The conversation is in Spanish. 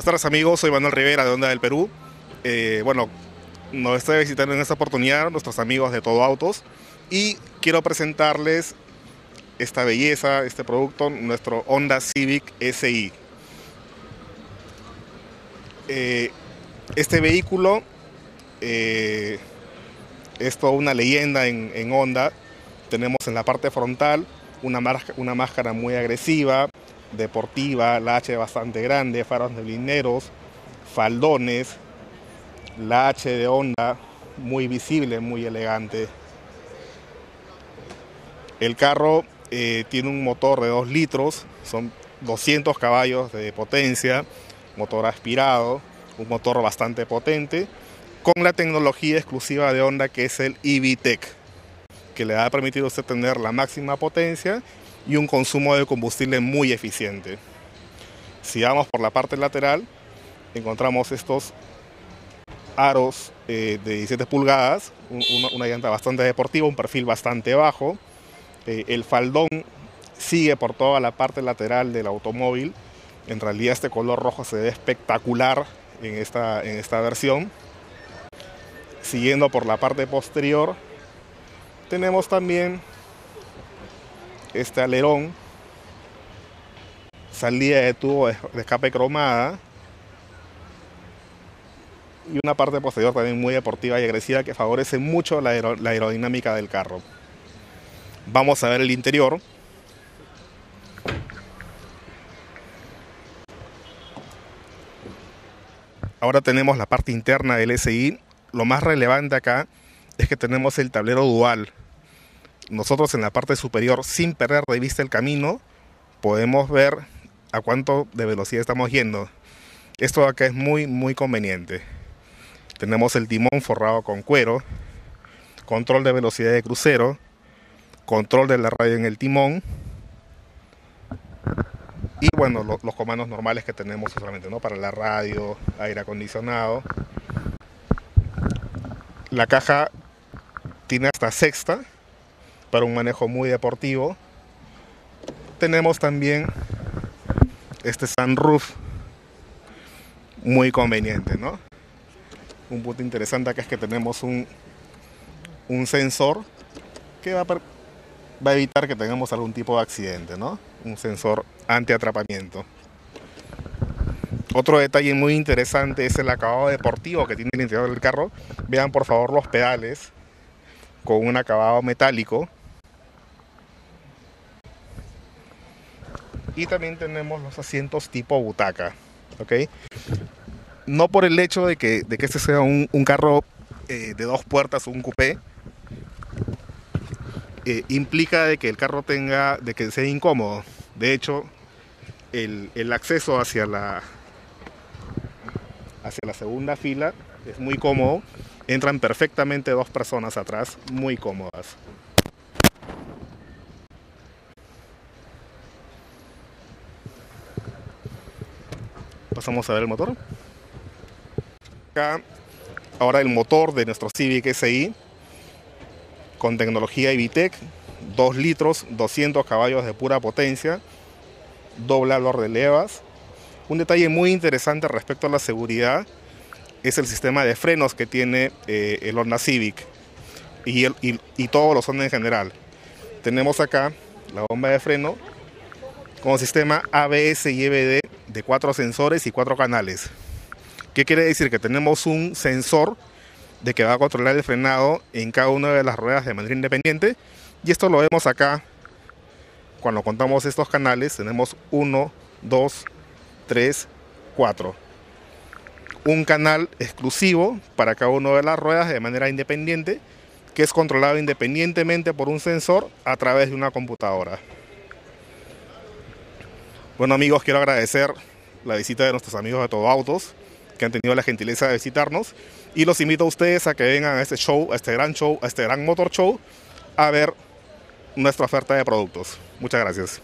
Buenas tardes amigos, soy Manuel Rivera de Onda del Perú. Eh, bueno, nos estoy visitando en esta oportunidad nuestros amigos de Todo Autos y quiero presentarles esta belleza, este producto, nuestro Honda Civic SI. Eh, este vehículo eh, es toda una leyenda en, en, Honda. Tenemos en la parte frontal una, una máscara muy agresiva, deportiva, la H bastante grande, faros neblineros, faldones, la H de Honda muy visible, muy elegante. El carro eh, tiene un motor de 2 litros, son 200 caballos de potencia, motor aspirado, un motor bastante potente, con la tecnología exclusiva de Honda que es el EV-Tech, que le va a permitir a usted tener la máxima potencia y un consumo de combustible muy eficiente. Si vamos por la parte lateral, encontramos estos aros eh, de 17 pulgadas, una, una, llanta bastante deportiva, un perfil bastante bajo. Eh, el faldón sigue por toda la parte lateral del automóvil. En realidad este color rojo se ve espectacular en esta, en esta versión. Siguiendo por la parte posterior, tenemos también este alerón, salida de tubo de escape cromada y una parte posterior también muy deportiva y agresiva que favorece mucho la, aer la aerodinámica del carro. Vamos a ver el interior. Ahora tenemos la parte interna del SI. Lo más relevante acá es que tenemos el tablero dual nosotros en la parte superior, sin perder de vista el camino, podemos ver a cuánto de velocidad estamos yendo. Esto acá es muy, muy conveniente. Tenemos el timón forrado con cuero, control de velocidad de crucero, control de la radio en el timón y bueno, lo, los comandos normales que tenemos solamente, ¿no? Para la radio, aire acondicionado. La caja tiene hasta sexta, para un manejo muy deportivo. Tenemos también este sunroof muy conveniente, ¿no? Un punto interesante acá es que tenemos un, un sensor que va a, evitar que tengamos algún tipo de accidente, ¿no? Un sensor anti-atrapamiento. Otro detalle muy interesante es el acabado deportivo que tiene el interior del carro. Vean por favor los pedales con un acabado metálico y también tenemos los asientos tipo butaca, ¿ok? No por el hecho de que, de que este sea un, un carro eh, de dos puertas o un coupé, eh, implica de que el carro tenga, de que sea incómodo. De hecho, el, el acceso hacia la, hacia la segunda fila es muy cómodo. Entran perfectamente dos personas atrás, muy cómodas. Pasamos a ver el motor. Acá, ahora el motor de nuestro Civic SI con tecnología EVTEC, 2 litros, 200 caballos de pura potencia, doblador de levas. Un detalle muy interesante respecto a la seguridad es el sistema de frenos que tiene eh, el Honda Civic y, el, y, todos los Honda en general. Tenemos acá la bomba de freno con sistema ABS y EBD de cuatro sensores y cuatro canales. ¿Qué quiere decir? Que tenemos un sensor de que va a controlar el frenado en cada una de las ruedas de manera independiente. Y esto lo vemos acá. Cuando contamos estos canales, tenemos 1, 2, 3, 4. Un canal exclusivo para cada una de las ruedas de manera independiente, que es controlado independientemente por un sensor a través de una computadora. Bueno amigos, quiero agradecer la visita de nuestros amigos de Todo Autos que han tenido la gentileza de visitarnos y los invito a ustedes a que vengan a este show, a este gran show, a este gran motor show a ver nuestra oferta de productos. Muchas gracias.